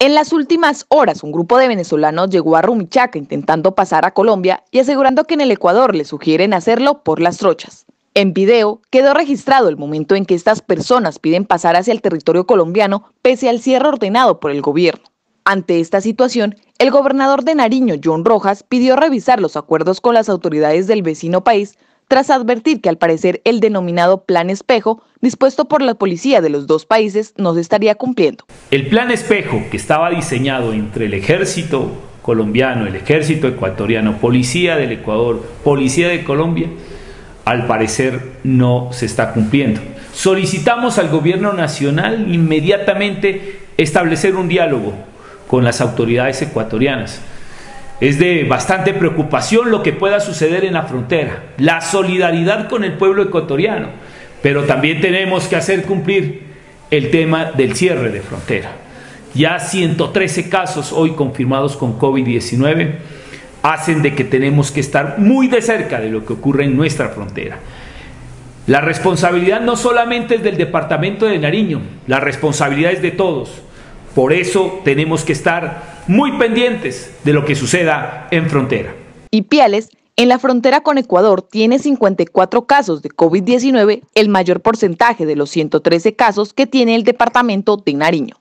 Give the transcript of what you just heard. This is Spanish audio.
En las últimas horas, un grupo de venezolanos llegó a Rumichaca intentando pasar a Colombia y asegurando que en el Ecuador le sugieren hacerlo por las trochas. En video quedó registrado el momento en que estas personas piden pasar hacia el territorio colombiano pese al cierre ordenado por el gobierno. Ante esta situación, el gobernador de Nariño, John Rojas, pidió revisar los acuerdos con las autoridades del vecino país tras advertir que al parecer el denominado Plan Espejo, dispuesto por la policía de los dos países, no se estaría cumpliendo. El Plan Espejo, que estaba diseñado entre el ejército colombiano, el ejército ecuatoriano, policía del Ecuador, policía de Colombia, al parecer no se está cumpliendo. Solicitamos al gobierno nacional inmediatamente establecer un diálogo con las autoridades ecuatorianas es de bastante preocupación lo que pueda suceder en la frontera, la solidaridad con el pueblo ecuatoriano, pero también tenemos que hacer cumplir el tema del cierre de frontera. Ya 113 casos hoy confirmados con COVID-19 hacen de que tenemos que estar muy de cerca de lo que ocurre en nuestra frontera. La responsabilidad no solamente es del departamento de Nariño, la responsabilidad es de todos. Por eso tenemos que estar muy pendientes de lo que suceda en frontera. Y Piales, en la frontera con Ecuador, tiene 54 casos de COVID-19, el mayor porcentaje de los 113 casos que tiene el departamento de Nariño.